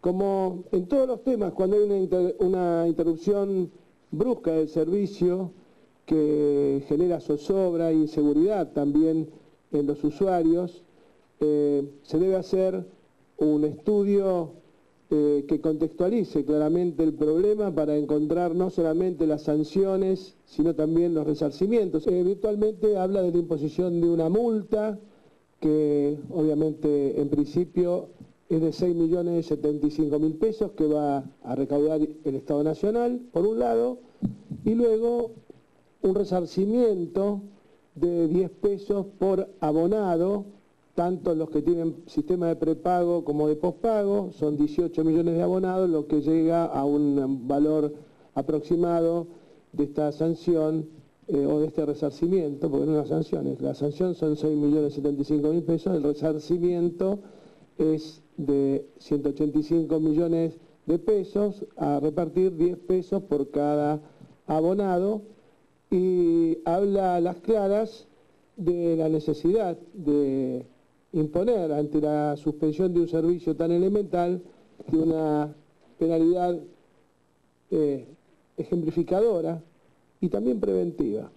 Como en todos los temas, cuando hay una, interrupción brusca del servicio que genera zozobra e inseguridad también en los usuarios, eh, se debe hacer un estudio eh, que contextualice claramente el problema para encontrar no solamente las sanciones, sino también los resarcimientos. Eh, virtualmente habla de la imposición de una multa que obviamente en principio es de 6.075.000 pesos que va a recaudar el Estado Nacional, por un lado, y luego un resarcimiento de 10 pesos por abonado, tanto los que tienen sistema de prepago como de pospago, son 18 millones de abonados, lo que llega a un valor aproximado de esta sanción eh, o de este resarcimiento, porque no las sanciones, la sanción son 6.075.000 pesos, el resarcimiento es de 185 millones de pesos a repartir 10 pesos por cada abonado y habla a las claras de la necesidad de imponer ante la suspensión de un servicio tan elemental de una penalidad eh, ejemplificadora y también preventiva.